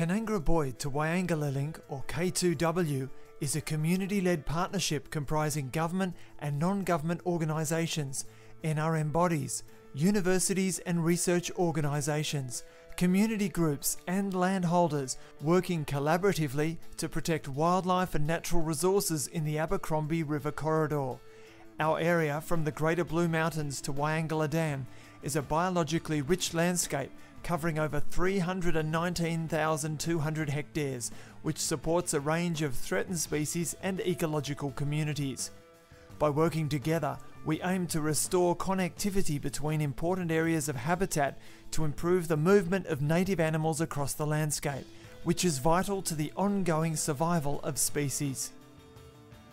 Kanangra-Boyd to Wyangala Link, or K2W, is a community led partnership comprising government and non government organisations, NRM bodies, universities and research organisations, community groups, and landholders working collaboratively to protect wildlife and natural resources in the Abercrombie River corridor. Our area from the Greater Blue Mountains to Wyangala Dam is a biologically rich landscape covering over 319,200 hectares, which supports a range of threatened species and ecological communities. By working together, we aim to restore connectivity between important areas of habitat to improve the movement of native animals across the landscape, which is vital to the ongoing survival of species.